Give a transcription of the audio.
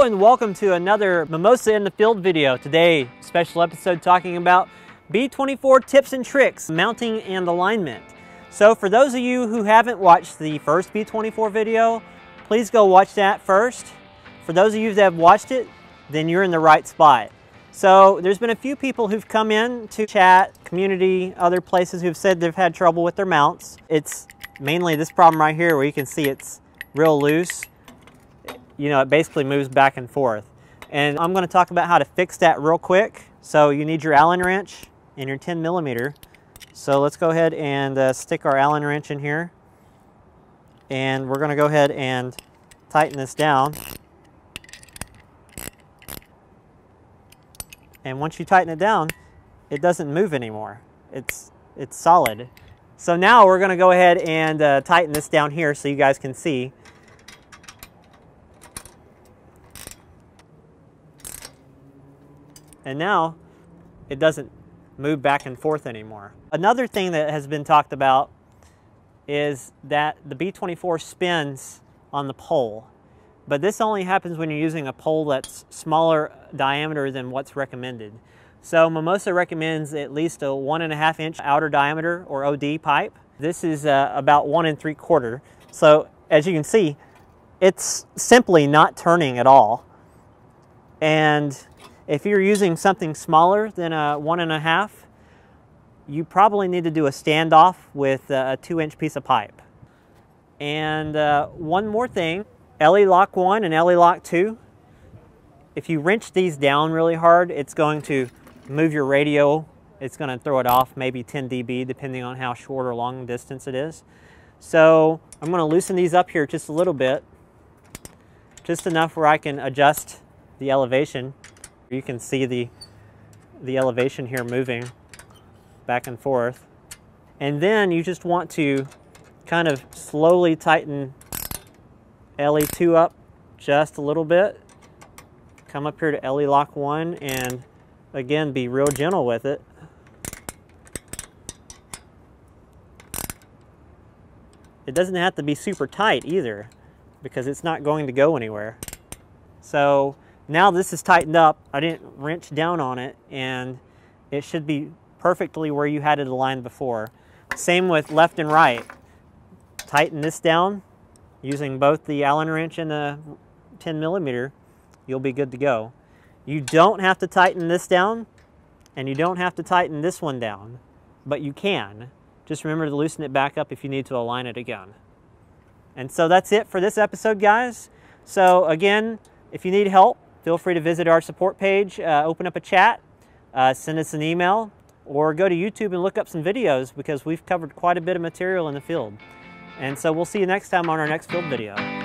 And welcome to another Mimosa in the Field video. Today, special episode talking about B24 tips and tricks, mounting and alignment. So for those of you who haven't watched the first B24 video, please go watch that first. For those of you that have watched it, then you're in the right spot. So there's been a few people who've come in to chat, community, other places who've said they've had trouble with their mounts. It's mainly this problem right here where you can see it's real loose you know, it basically moves back and forth. And I'm going to talk about how to fix that real quick. So you need your Allen wrench and your 10 millimeter. So let's go ahead and uh, stick our Allen wrench in here. And we're going to go ahead and tighten this down. And once you tighten it down, it doesn't move anymore. It's, it's solid. So now we're going to go ahead and uh, tighten this down here so you guys can see. And now it doesn't move back and forth anymore. Another thing that has been talked about is that the B24 spins on the pole. But this only happens when you're using a pole that's smaller diameter than what's recommended. So Mimosa recommends at least a one and a half inch outer diameter or OD pipe. This is uh, about one and three quarter. So as you can see, it's simply not turning at all. And if you're using something smaller than a one and a half, you probably need to do a standoff with a two inch piece of pipe. And uh, one more thing, LE lock 1 and LE lock 2, if you wrench these down really hard, it's going to move your radio. It's going to throw it off maybe 10 dB depending on how short or long distance it is. So I'm going to loosen these up here just a little bit, just enough where I can adjust the elevation you can see the, the elevation here moving back and forth. And then you just want to kind of slowly tighten LE2 up just a little bit. Come up here to LE lock 1 and again be real gentle with it. It doesn't have to be super tight either because it's not going to go anywhere. So now this is tightened up. I didn't wrench down on it and it should be perfectly where you had it aligned before. Same with left and right. Tighten this down using both the Allen wrench and the 10 millimeter. You'll be good to go. You don't have to tighten this down and you don't have to tighten this one down, but you can. Just remember to loosen it back up if you need to align it again. And so that's it for this episode, guys. So again, if you need help, feel free to visit our support page, uh, open up a chat, uh, send us an email, or go to YouTube and look up some videos because we've covered quite a bit of material in the field. And so we'll see you next time on our next field video.